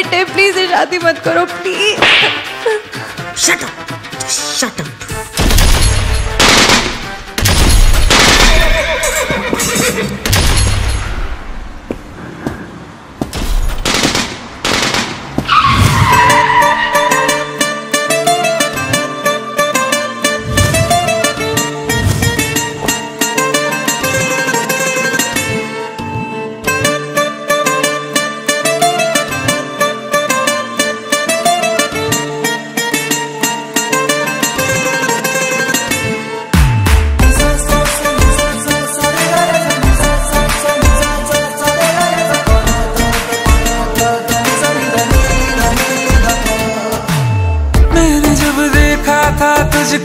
Set है please शादी मत करो please shut up shut up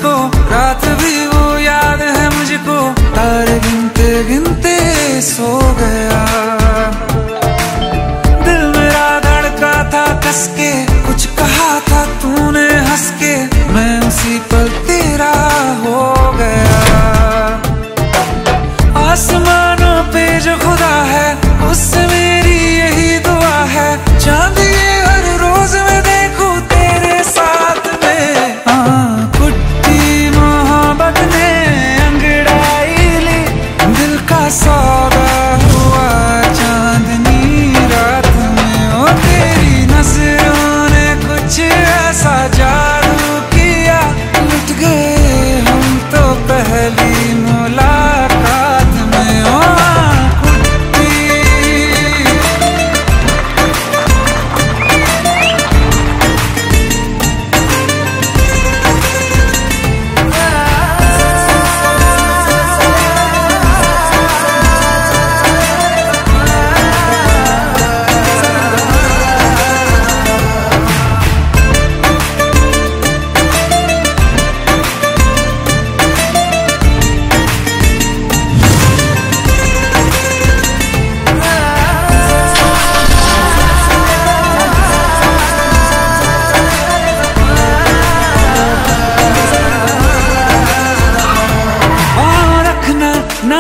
Oh.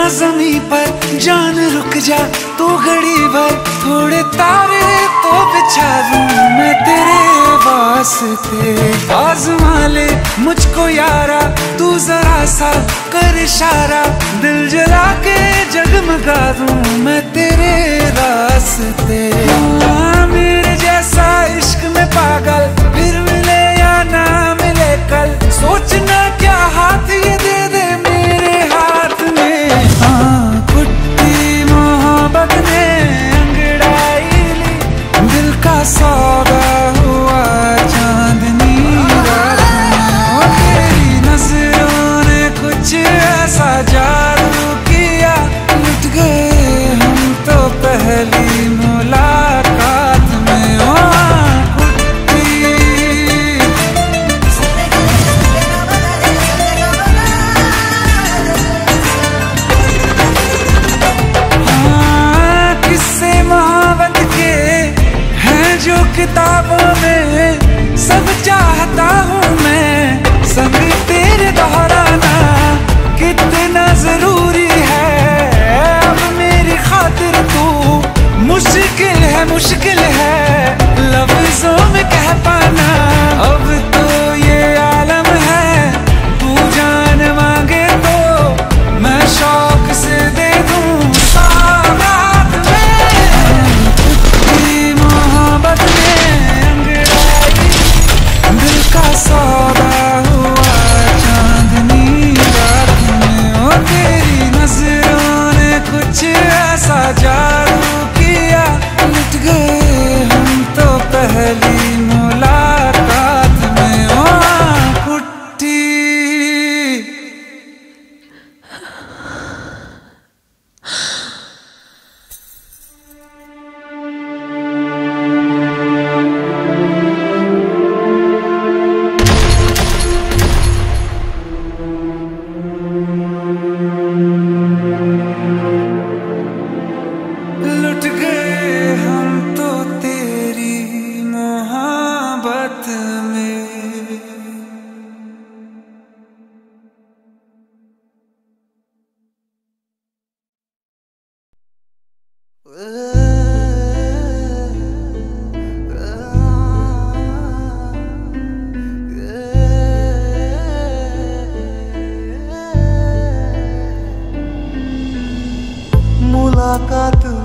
जमी पर जान रुक जा, तू घड़ी भर थोड़े तारे तो बिछा दूँ मैं तेरे वास्ते। आजमा ले मुझको यारा, तू जरा सा कर इशारा, दिल जला के जगमगा दू मैं तेरे रास्ते। हाँ, मेरे जैसा इश्क में पागल, फिर मिले या ना 바깥으로